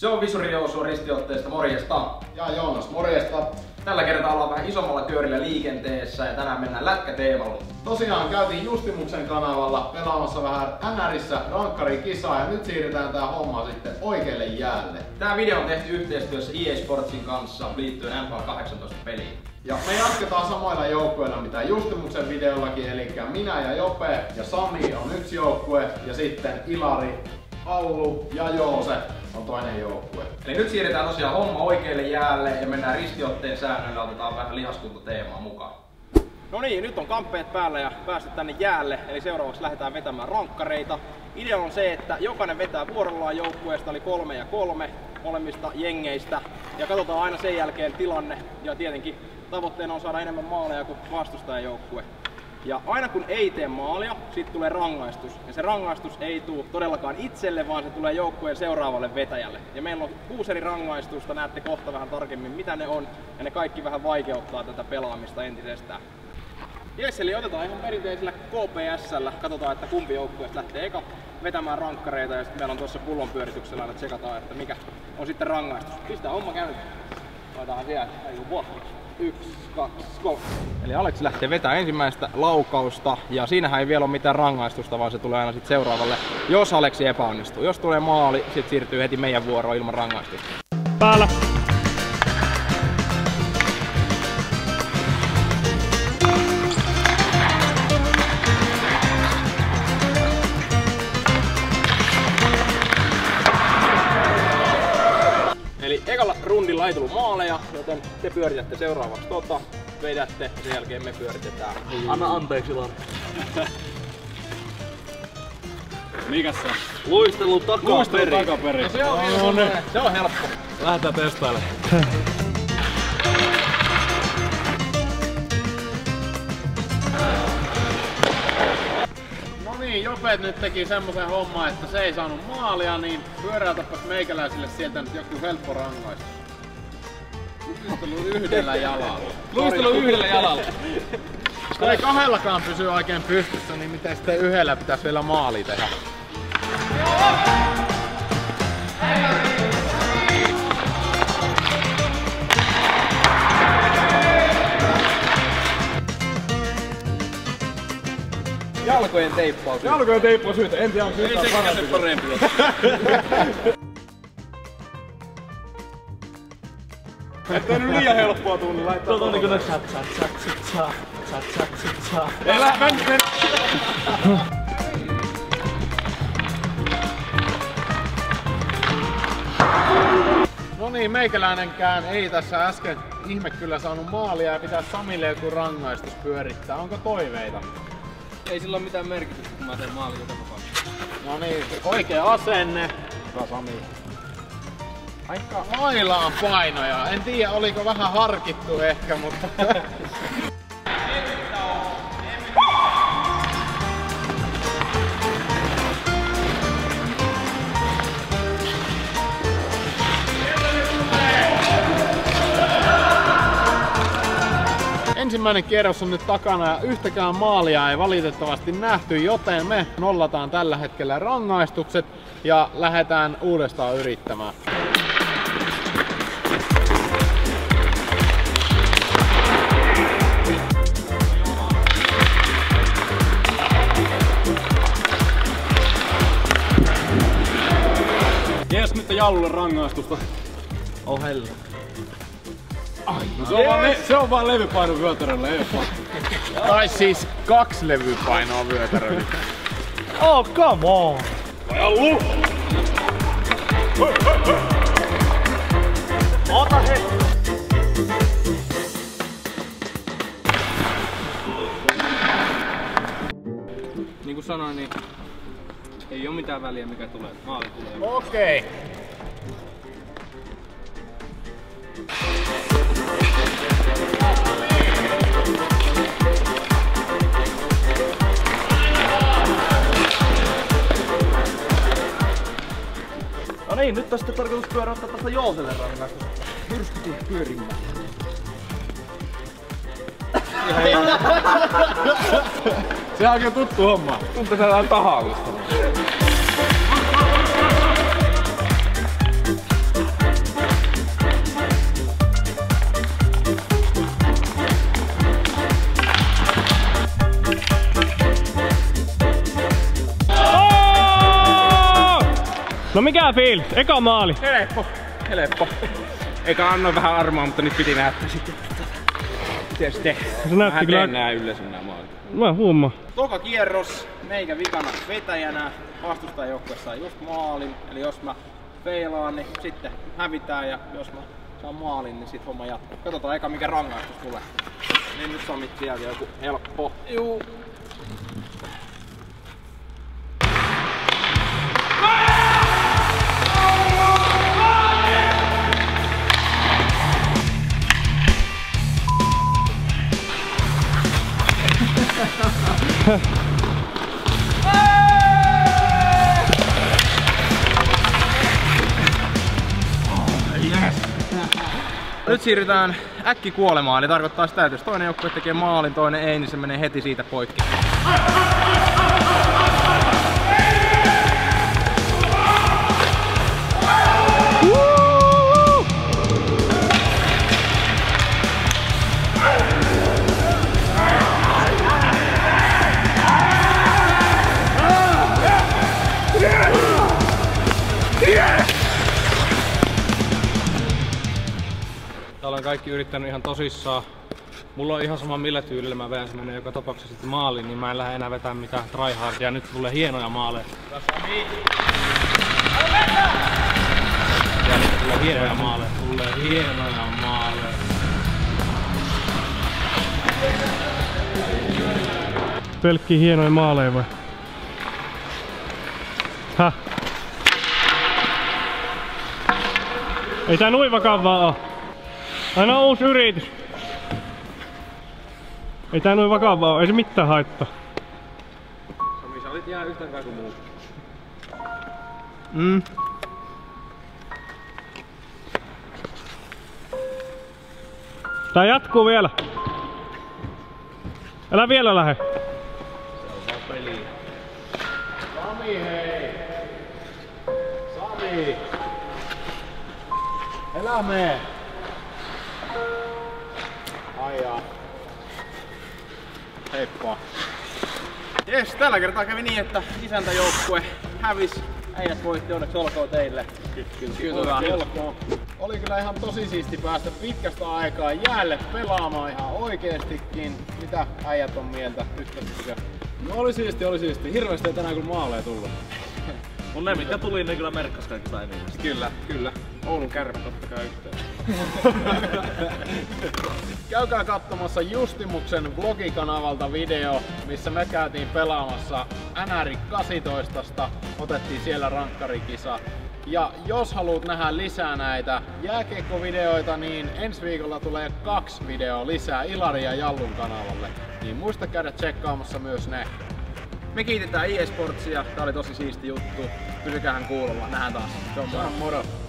Se on Visuri Joosua ristiotteesta, morjesta! Ja Joonas, morjesta! Tällä kertaa ollaan vähän isommalla pyörillä liikenteessä ja tänään mennään lätkäteemalla. Tosiaan käytiin Justimuksen kanavalla pelaamassa vähän NRissä kisaa ja nyt siirretään tää homma sitten oikealle jäälle. Tää video on tehty yhteistyössä EA Sportsin kanssa liittyen NBA18 peliin. Ja me jatketaan samoilla joukkueilla mitä Justimuksen videollakin, eli minä ja Jope ja Sami on yksi joukkue ja sitten Ilari, Allu ja Joose on toinen joukkue. Eli nyt siirretään tosiaan homma oikealle jäälle ja mennään ristiotteen säännöillä, otetaan vähän lihaskuntateemaa mukaan. No niin, nyt on kamppeet päällä ja päästy tänne jäälle, eli seuraavaksi lähdetään vetämään rankkareita. Idea on se, että jokainen vetää vuorollaan joukkueesta, eli kolme ja kolme molemmista jengeistä. Ja katsotaan aina sen jälkeen tilanne, ja tietenkin tavoitteena on saada enemmän maaleja kuin vastustajajoukkue. Ja aina kun ei tee maalia, sitten tulee rangaistus. Ja se rangaistus ei tule todellakaan itselle, vaan se tulee joukkueen seuraavalle vetäjälle. Ja meillä on kuusi eri rangaistusta, näette kohta vähän tarkemmin mitä ne on. Ja ne kaikki vähän vaikeuttaa tätä pelaamista entisestään. Jes, eli otetaan ihan perinteisellä KPSllä. Katsotaan, että kumpi joukkueesta lähtee eka vetämään rankkareita ja sitten meillä on tuossa pullon pyörityksellä aina tsekataan, että mikä on sitten rangaistus. Pistää homma käyntiin. Laitetaan siellä, ei kun Yksi, kaksi, kolme. Eli Aleksi lähtee vetää ensimmäistä laukausta ja siinähän ei vielä ole mitään rangaistusta, vaan se tulee aina sitten seuraavalle, jos Aleksi epäonnistuu. Jos tulee maali, sitten siirtyy heti meidän vuoroon ilman rangaistusta. Päällä. Eli ekalla rundilla ei tullut maaleja, joten te pyöritätte seuraavaksi tota, vedätte ja sen jälkeen me pyöritetään. Anna anteeksi Lari. Mikäs se on? Luistelu takaperin. Luistelu takaperin. No se on, no, niin. se on helppo. Lähdetään testailemaan. No niin, Jopet nyt teki semmoisen homman, että se ei saanut maalia, niin pyöräytäpäs meikäläisille sieltä nyt joku helppo rangaistus. Luistelu yhdellä jalalla. Luistelu yhdellä jalalla. Jos ei kahdellakaan pysy oikein pystyssä, niin miten sitten yhdellä pitäisi vielä maali tehdä? Jalkojen teippaus. Jalkojen teippu syytä, en tiedä onko yhtään parempi. parempi. Ettei nyt liian helppoa tunnu laittaa Tuota on niinku chat chat chat chat chat chat chat chat. Ei lähde, mennä, mennä. No niin, meikäläinenkään ei tässä äsken ihme kyllä saanut maalia ja pitää Samille joku rangaistus pyörittää. Onko toiveita? Ei sillä ole mitään merkitystä, kun mä teen maalin joka tapauksessa. No niin, oikea asenne. Hyvä Sami. Aika mailaan painoja. En tiedä oliko vähän harkittu ehkä, mutta... Ensimmäinen kierros on nyt takana ja yhtäkään maalia ei valitettavasti nähty, joten me nollataan tällä hetkellä rangaistukset ja lähdetään uudestaan yrittämään. Jallulle rangaistusta. Oh hella. No se, on vaan le- se on vaan levypaino vyötäröllä, ei oo. Tai siis kaksi levypainoa vyötäröllä. Oh come on. Jallu! Ota se. Niin kuin sanoin, niin ei ole mitään väliä mikä tulee. Maali tulee. Okei. Okay. Niin, nyt tästä tarkoitus pyöräyttää tästä Jooselle rangaistus. Myrskytin pyörimään. Sehän on kyllä tuttu homma. Tuntuu se vähän tahallista. No mikä fiilis? Eka maali. Helppo, helppo. Eikä annoin vähän armoa, mutta nyt piti näyttää sitten. Miten sitten? Se näytti kyllä... nää yleensä nää maalit. Mä huomaan. Toka kierros, meikä vikana vetäjänä, vastustajoukkuessa saa just maalin. Eli jos mä feilaan, niin sitten hävitään ja jos mä saan maalin, niin sit homma jatkuu. Katsotaan eka mikä rangaistus tulee. Niin nyt Sami sieltä joku helppo. Juu. Nyt siirrytään äkki kuolemaan, eli tarkoittaa sitä, että jos toinen joukkue tekee maalin, toinen ei, niin se menee heti siitä poikki. On kaikki yrittänyt ihan tosissaan. Mulla on ihan sama millä tyylillä mä vedän, se menee joka tapauksessa sitten maaliin, niin mä en lähde enää vetämään mitään tryhardia. Nyt tulee hienoja maaleja. Ja nyt tulee hienoja maaleja. Tulee hienoja maaleja. Pelkki hienoja maaleja vai? Häh? Ei tää noin vakavaa oo. Aina on uusi yritys. Ei tää noin vakavaa oo, ei se mitään haittaa. Sami, sä olit ihan yhtä hyvä kuin muut. Mm. Tää jatkuu vielä. Älä vielä lähe. Sami hei! Sami! Elämee! Ai jaa. Heippa. Jes, tällä kertaa kävi niin, että isäntäjoukkue hävisi. Äijät voitti, onneksi olkoon teille. Kyllä, kyllä. Olkoon. Oli kyllä ihan tosi siisti päästä pitkästä aikaa jäälle pelaamaan ihan oikeestikin. Mitä äijät on mieltä? Tykkäsittekö? No oli siisti, oli siisti. Hirveästi ei tänään kyllä maaleja tullut. Mun ne mitkä tuli, ne kyllä merkkas eniten. Kyllä, kyllä. Oulun kärpät ottakaa yhteen. Käykää katsomassa Justimuksen vlogikanavalta video, missä me käytiin pelaamassa NR 18. Otettiin siellä rankkarikisa. Ja jos haluat nähdä lisää näitä jääkiekkovideoita, niin ensi viikolla tulee kaksi videoa lisää Ilari ja Jallun kanavalle. Niin muista käydä tsekkaamassa myös ne. Me kiitetään eSportsia, tää oli tosi siisti juttu. Pysykäähän kuulolla, nähdään taas. Se on moro. Moro!